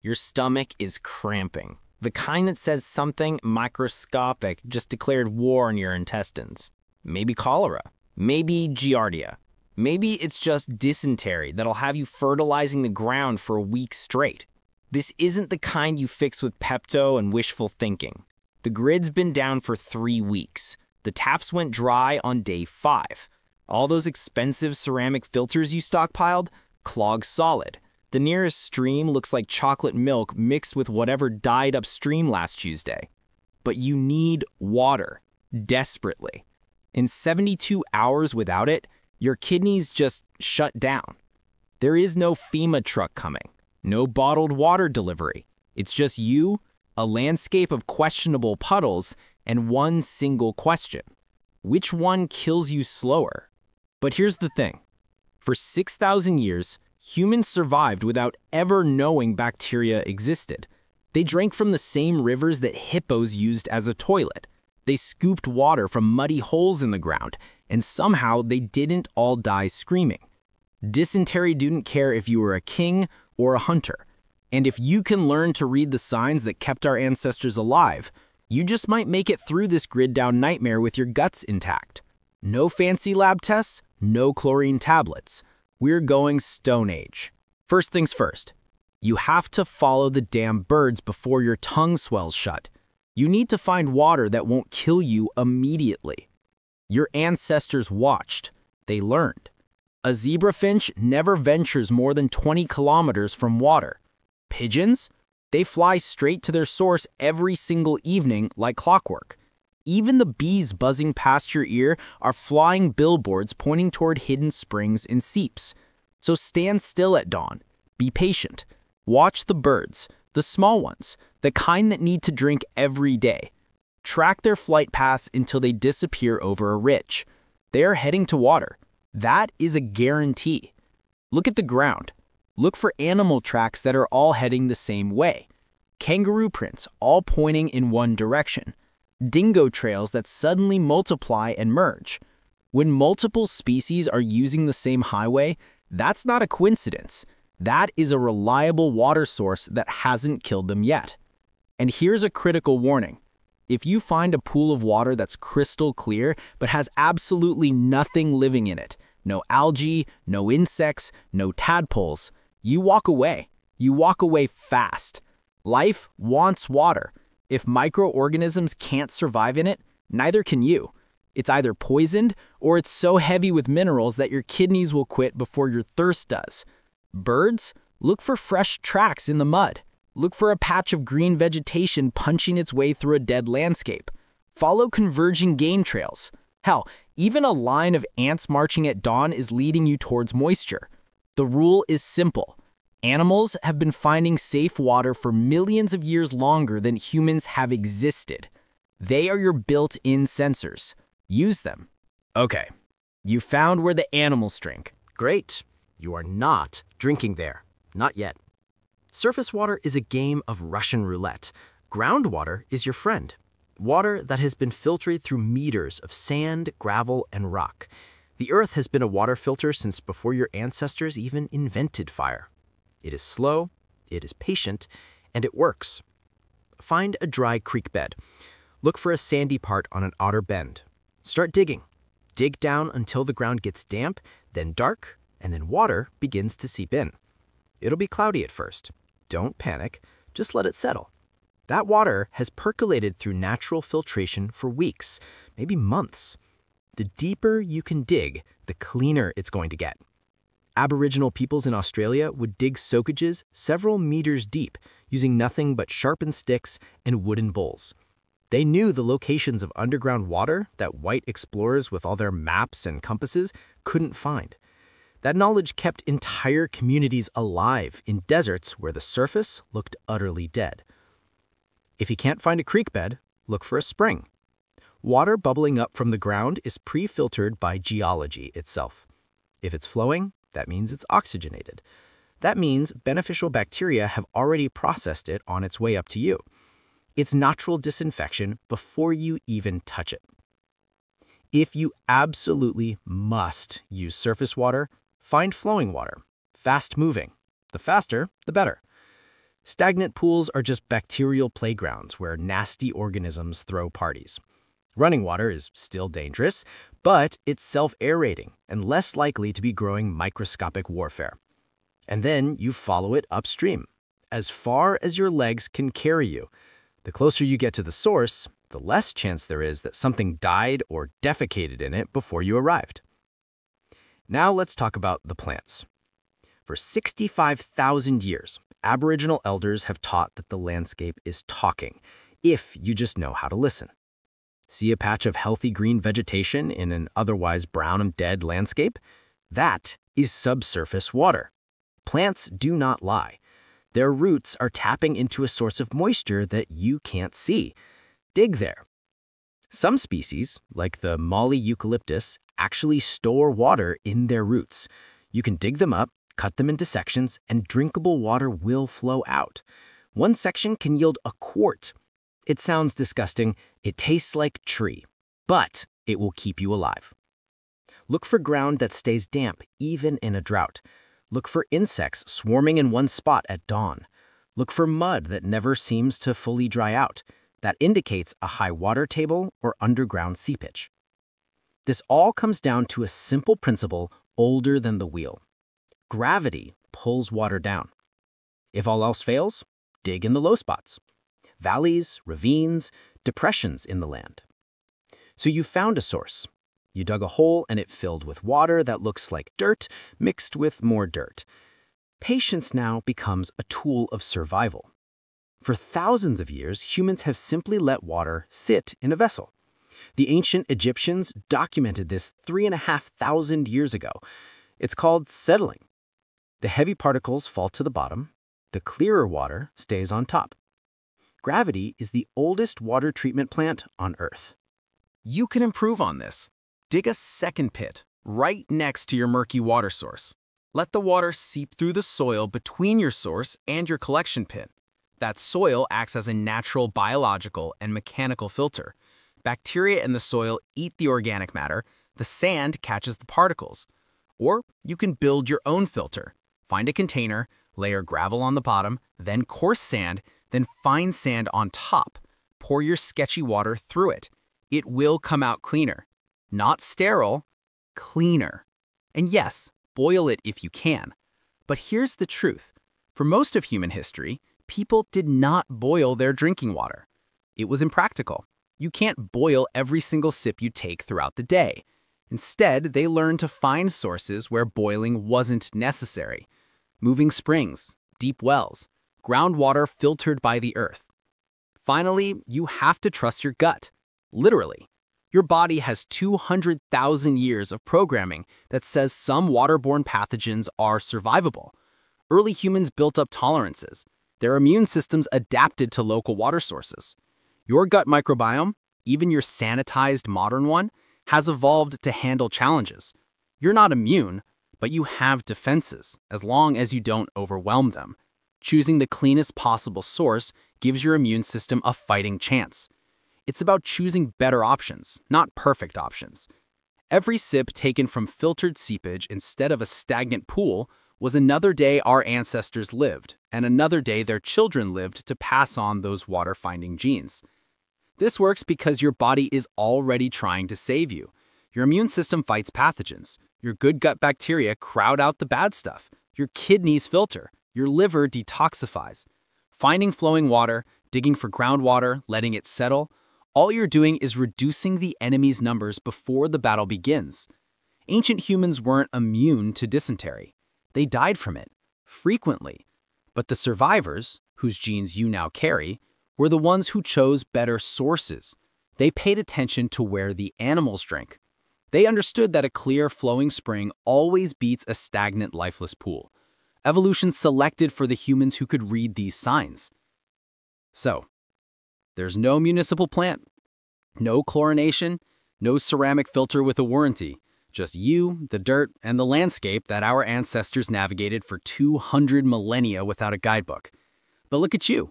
Your stomach is cramping. The kind that says something microscopic just declared war on your intestines. Maybe cholera. Maybe giardia. Maybe it's just dysentery that'll have you fertilizing the ground for a week straight. This isn't the kind you fix with Pepto and wishful thinking. The grid's been down for three weeks. The taps went dry on day five. All those expensive ceramic filters you stockpiled clog solid. The nearest stream looks like chocolate milk mixed with whatever died upstream last Tuesday. But you need water, desperately. In 72 hours without it, your kidneys just shut down. There is no FEMA truck coming, no bottled water delivery. It's just you, a landscape of questionable puddles, and one single question Which one kills you slower? But here's the thing for 6,000 years, humans survived without ever knowing bacteria existed. They drank from the same rivers that hippos used as a toilet. They scooped water from muddy holes in the ground, and somehow they didn't all die screaming. Dysentery didn't care if you were a king or a hunter. And if you can learn to read the signs that kept our ancestors alive, you just might make it through this grid down nightmare with your guts intact. No fancy lab tests, no chlorine tablets. We're going Stone Age. First things first, you have to follow the damn birds before your tongue swells shut. You need to find water that won't kill you immediately. Your ancestors watched, they learned. A zebra finch never ventures more than 20 kilometers from water. Pigeons? They fly straight to their source every single evening like clockwork. Even the bees buzzing past your ear are flying billboards pointing toward hidden springs and seeps. So stand still at dawn. Be patient. Watch the birds, the small ones, the kind that need to drink every day. Track their flight paths until they disappear over a ridge. They are heading to water. That is a guarantee. Look at the ground. Look for animal tracks that are all heading the same way. Kangaroo prints all pointing in one direction dingo trails that suddenly multiply and merge. When multiple species are using the same highway, that's not a coincidence. That is a reliable water source that hasn't killed them yet. And here's a critical warning. If you find a pool of water that's crystal clear but has absolutely nothing living in it, no algae, no insects, no tadpoles, you walk away. You walk away fast. Life wants water, if microorganisms can't survive in it, neither can you. It's either poisoned or it's so heavy with minerals that your kidneys will quit before your thirst does. Birds? Look for fresh tracks in the mud. Look for a patch of green vegetation punching its way through a dead landscape. Follow converging game trails. Hell, even a line of ants marching at dawn is leading you towards moisture. The rule is simple Animals have been finding safe water for millions of years longer than humans have existed. They are your built-in sensors. Use them. Okay, you found where the animals drink. Great. You are not drinking there. Not yet. Surface water is a game of Russian roulette. Groundwater is your friend. Water that has been filtered through meters of sand, gravel, and rock. The Earth has been a water filter since before your ancestors even invented fire. It is slow, it is patient, and it works. Find a dry creek bed. Look for a sandy part on an otter bend. Start digging. Dig down until the ground gets damp, then dark, and then water begins to seep in. It'll be cloudy at first. Don't panic, just let it settle. That water has percolated through natural filtration for weeks, maybe months. The deeper you can dig, the cleaner it's going to get. Aboriginal peoples in Australia would dig soakages several meters deep using nothing but sharpened sticks and wooden bowls. They knew the locations of underground water that white explorers with all their maps and compasses couldn't find. That knowledge kept entire communities alive in deserts where the surface looked utterly dead. If you can't find a creek bed, look for a spring. Water bubbling up from the ground is pre-filtered by geology itself. If it's flowing, that means it's oxygenated. That means beneficial bacteria have already processed it on its way up to you. It's natural disinfection before you even touch it. If you absolutely must use surface water, find flowing water, fast moving. The faster, the better. Stagnant pools are just bacterial playgrounds where nasty organisms throw parties. Running water is still dangerous, but it's self-aerating and less likely to be growing microscopic warfare. And then you follow it upstream, as far as your legs can carry you. The closer you get to the source, the less chance there is that something died or defecated in it before you arrived. Now let's talk about the plants. For 65,000 years, Aboriginal elders have taught that the landscape is talking, if you just know how to listen. See a patch of healthy green vegetation in an otherwise brown and dead landscape? That is subsurface water. Plants do not lie. Their roots are tapping into a source of moisture that you can't see. Dig there. Some species, like the mallee eucalyptus, actually store water in their roots. You can dig them up, cut them into sections, and drinkable water will flow out. One section can yield a quart. It sounds disgusting. It tastes like tree, but it will keep you alive. Look for ground that stays damp even in a drought. Look for insects swarming in one spot at dawn. Look for mud that never seems to fully dry out. That indicates a high water table or underground seepage. This all comes down to a simple principle older than the wheel. Gravity pulls water down. If all else fails, dig in the low spots. Valleys, ravines, depressions in the land. So you found a source. You dug a hole and it filled with water that looks like dirt mixed with more dirt. Patience now becomes a tool of survival. For thousands of years, humans have simply let water sit in a vessel. The ancient Egyptians documented this three and a half thousand years ago. It's called settling. The heavy particles fall to the bottom. The clearer water stays on top. Gravity is the oldest water treatment plant on Earth. You can improve on this. Dig a second pit right next to your murky water source. Let the water seep through the soil between your source and your collection pit. That soil acts as a natural biological and mechanical filter. Bacteria in the soil eat the organic matter, the sand catches the particles. Or you can build your own filter. Find a container, layer gravel on the bottom, then coarse sand, then fine sand on top. Pour your sketchy water through it. It will come out cleaner. Not sterile, cleaner. And yes, boil it if you can. But here's the truth. For most of human history, people did not boil their drinking water. It was impractical. You can't boil every single sip you take throughout the day. Instead, they learned to find sources where boiling wasn't necessary. Moving springs, deep wells, groundwater filtered by the earth. Finally, you have to trust your gut, literally. Your body has 200,000 years of programming that says some waterborne pathogens are survivable. Early humans built up tolerances. Their immune systems adapted to local water sources. Your gut microbiome, even your sanitized modern one, has evolved to handle challenges. You're not immune, but you have defenses, as long as you don't overwhelm them. Choosing the cleanest possible source gives your immune system a fighting chance. It's about choosing better options, not perfect options. Every sip taken from filtered seepage instead of a stagnant pool was another day our ancestors lived, and another day their children lived to pass on those water-finding genes. This works because your body is already trying to save you. Your immune system fights pathogens. Your good gut bacteria crowd out the bad stuff. Your kidneys filter. Your liver detoxifies. Finding flowing water, digging for groundwater, letting it settle, all you're doing is reducing the enemy's numbers before the battle begins. Ancient humans weren't immune to dysentery. They died from it, frequently. But the survivors, whose genes you now carry, were the ones who chose better sources. They paid attention to where the animals drank. They understood that a clear, flowing spring always beats a stagnant, lifeless pool. Evolution selected for the humans who could read these signs. So, there's no municipal plant, no chlorination, no ceramic filter with a warranty, just you, the dirt, and the landscape that our ancestors navigated for 200 millennia without a guidebook. But look at you.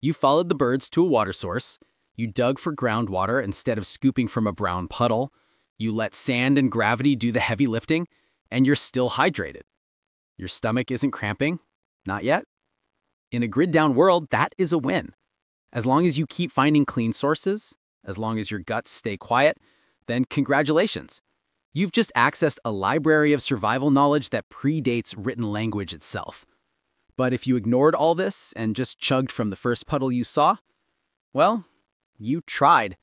You followed the birds to a water source, you dug for groundwater instead of scooping from a brown puddle, you let sand and gravity do the heavy lifting, and you're still hydrated. Your stomach isn't cramping? Not yet? In a grid down world, that is a win. As long as you keep finding clean sources, as long as your guts stay quiet, then congratulations. You've just accessed a library of survival knowledge that predates written language itself. But if you ignored all this and just chugged from the first puddle you saw, well, you tried.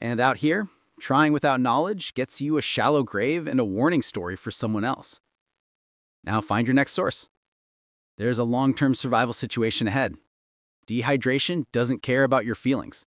And out here, trying without knowledge gets you a shallow grave and a warning story for someone else. Now find your next source. There's a long term survival situation ahead. Dehydration doesn't care about your feelings.